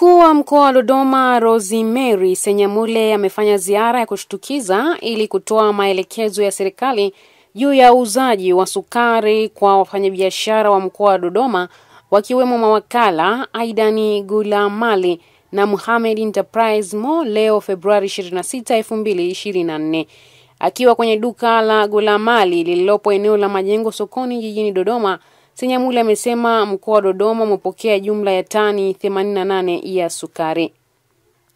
Mkuu wa mkoa wa Dodoma Rosemary Senyamule amefanya ziara ya kushtukiza ili kutoa maelekezo ya serikali juu ya uuzaji wa sukari kwa wafanyabiashara wa mkoa wa Dodoma wakiwemo mawakala Aidani Gulamali na Muhammad Enterprise Mo leo Februari 26, 2024. Akiwa kwenye duka la Gulamali lililopo eneo la Majengo sokoni jijini Dodoma, Senyamule amesema mkoa wa Dodoma umepokea jumla ya tani 88 ya sukari.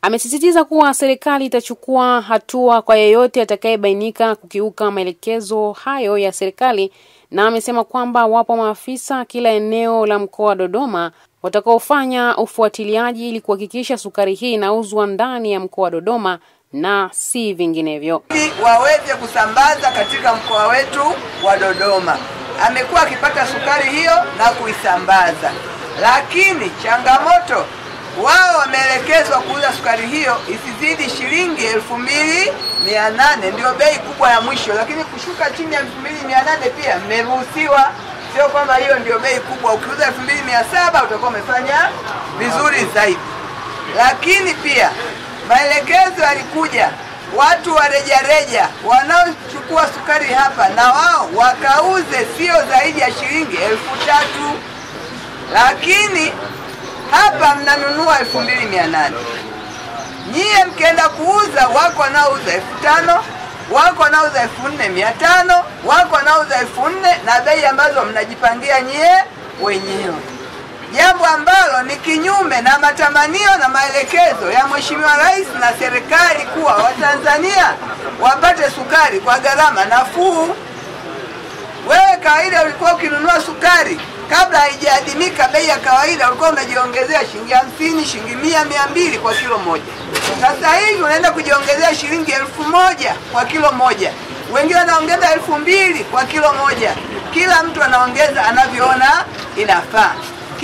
Amesisitiza kuwa serikali itachukua hatua kwa yeyote atakayebainika kukiuka maelekezo hayo ya serikali, na amesema kwamba wapo maafisa kila eneo la mkoa wa Dodoma watakaofanya ufuatiliaji ili kuhakikisha sukari hii inauzwa ndani ya mkoa wa Dodoma na si vinginevyo. waweze kusambaza katika mkoa wetu wa Dodoma. Amekuwa akipata sukari hiyo na kuisambaza, lakini changamoto, wao wameelekezwa kuuza sukari hiyo isizidi shilingi elfu mbili mia nane ndio bei kubwa ya mwisho, lakini kushuka chini ya elfu mbili mia nane pia mmeruhusiwa. Sio kwamba hiyo ndio bei kubwa. Ukiuza elfu mbili mia saba utakuwa umefanya vizuri zaidi lakini pia maelekezo yalikuja watu wa rejareja wanaochukua sukari hapa na wao wakauze sio zaidi ya shilingi elfu tatu. Lakini hapa mnanunua elfu mbili mia nane. Nyie mkienda kuuza wako wanaouza elfu tano wako wanaouza elfu nne mia tano wako wanaouza elfu nne na bei ambazo mnajipangia nyie wenyewe jambo ambalo ni kinyume na matamanio na maelekezo ya Mheshimiwa Rais na serikali kuwa Watanzania wapate sukari kwa gharama nafuu. Wewe kawaida ulikuwa ukinunua sukari kabla haijaadimika bei ya kawaida, ulikuwa unajiongezea shilingi hamsini, shilingi mia, mia mbili kwa kilo moja. Sasa hivi unaenda kujiongezea shilingi elfu moja kwa kilo moja, wengine wanaongeza elfu mbili kwa kilo moja. Kila mtu anaongeza anavyoona inafaa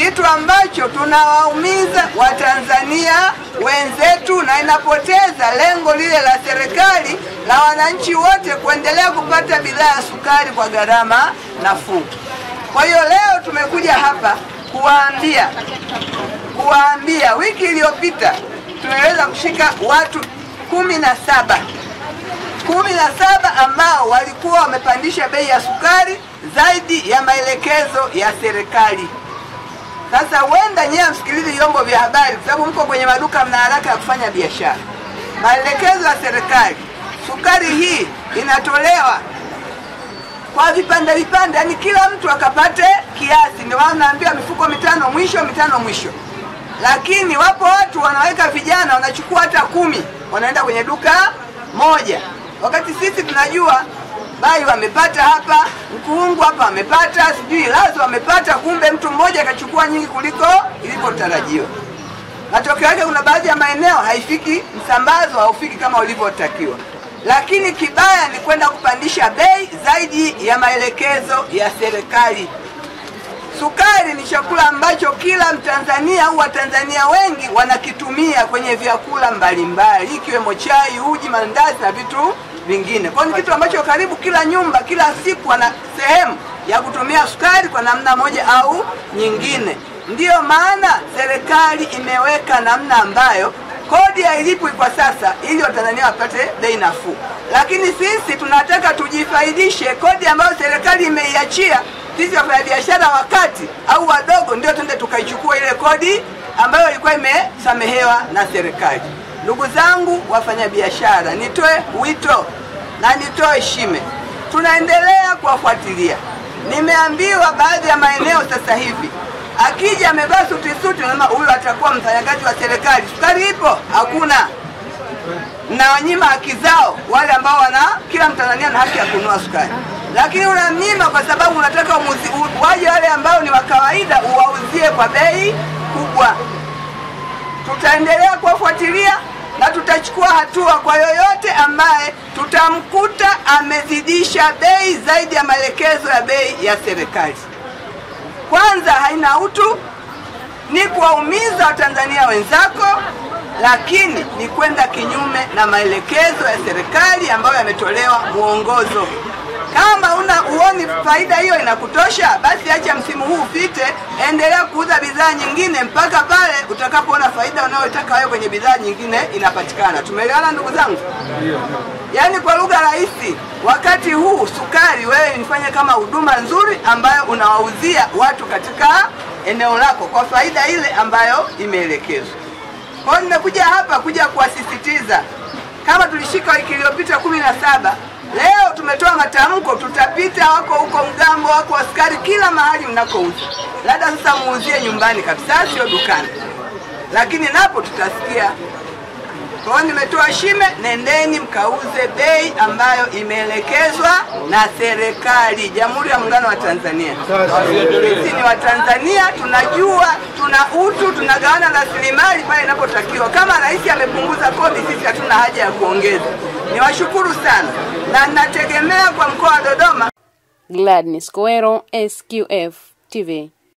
kitu ambacho tunawaumiza Watanzania wenzetu na inapoteza lengo lile la serikali la wananchi wote kuendelea kupata bidhaa ya sukari kwa gharama nafuu. Kwa hiyo leo tumekuja hapa kuwaambia kuwaambia, wiki iliyopita tumeweza kushika watu kumi na saba kumi na saba ambao walikuwa wamepandisha bei ya sukari zaidi ya maelekezo ya serikali. Sasa wenda nyewe msikilizi vyombo vya habari, kwa sababu mko kwenye maduka, mna haraka ya kufanya biashara. Maelekezo ya serikali, sukari hii inatolewa kwa vipande vipande, yani kila mtu akapate kiasi. Ndio maana naambia mifuko mitano mwisho, mitano mwisho. Lakini wapo watu wanaweka vijana, wanachukua hata kumi, wanaenda kwenye duka moja, wakati sisi tunajua bai wamepata hapa, Mkuungu hapa wamepata, sijui Lazo wamepata, kumbe mtu mmoja akachukua nyingi kuliko ilivyotarajiwa. Matokeo yake kuna baadhi ya maeneo haifiki, msambazo haufiki kama ulivyotakiwa. Lakini kibaya ni kwenda kupandisha bei zaidi ya maelekezo ya serikali. Sukari ni chakula ambacho kila Mtanzania au Watanzania wengi wanakitumia kwenye vyakula mbalimbali, ikiwemo chai, uji, mandazi na vitu vingine. Kwa ni kitu ambacho karibu kila nyumba kila siku ana sehemu ya kutumia sukari kwa namna moja au nyingine. Ndiyo maana serikali imeweka namna ambayo kodi hailipwi kwa sasa ili Watanzania wapate bei nafuu, lakini sisi tunataka tujifaidishe kodi ambayo serikali imeiachia sisi wafanyabiashara wakati au wadogo, ndio tuende tukaichukua ile kodi ambayo ilikuwa imesamehewa na serikali. Ndugu zangu wafanyabiashara, nitoe wito na nitoe shime, tunaendelea kuwafuatilia. Nimeambiwa baadhi ya maeneo sasa hivi akija amevaa suti suti, nasema huyu atakuwa mfanyakazi wa serikali. Sukari ipo? Hakuna. Na wanyima haki zao wale ambao wana, kila Mtanzania na haki ya kununua sukari, lakini unamnyima kwa sababu unataka waje wale ambao ni wa kawaida uwauzie kwa bei kubwa. Tutaendelea kuwafuatilia na tutachukua hatua kwa yoyote ambaye tutamkuta amezidisha bei zaidi ya maelekezo ya bei ya serikali. Kwanza haina utu, ni kuwaumiza Watanzania wenzako, lakini ni kwenda kinyume na maelekezo ya serikali ambayo yametolewa mwongozo. Kama una uoni faida hiyo inakutosha, basi acha msimu huu upite, endelea kuuza bidhaa nyingine mpaka pale utakapoona faida unayotaka wewe kwenye bidhaa nyingine inapatikana. Tumeelewana ndugu zangu? Yaani kwa lugha rahisi, wakati huu sukari wewe nifanye kama huduma nzuri ambayo unawauzia watu katika eneo lako kwa faida ile ambayo imeelekezwa. Kwa hiyo nimekuja hapa kuja kuwasisitiza kama tulishika wiki iliyopita kumi na saba leo tumetoa matamko, tutapita wako huko mgambo, wako askari kila mahali mnakouza. Labda sasa muuzie nyumbani kabisa, sio dukani, lakini napo tutasikia. Kwa hiyo nimetoa shime, nendeni mkauze bei ambayo imeelekezwa na serikali Jamhuri ya Muungano wa Tanzania. Sisi ni Watanzania, tunajua tuna utu, tunagawana rasilimali pale inapotakiwa. Kama rais amepunguza kodi, sisi hatuna haja ya kuongeza. Niwashukuru sana na nategemea kwa mkoa wa Dodoma Gladness Kowero, SQF TV.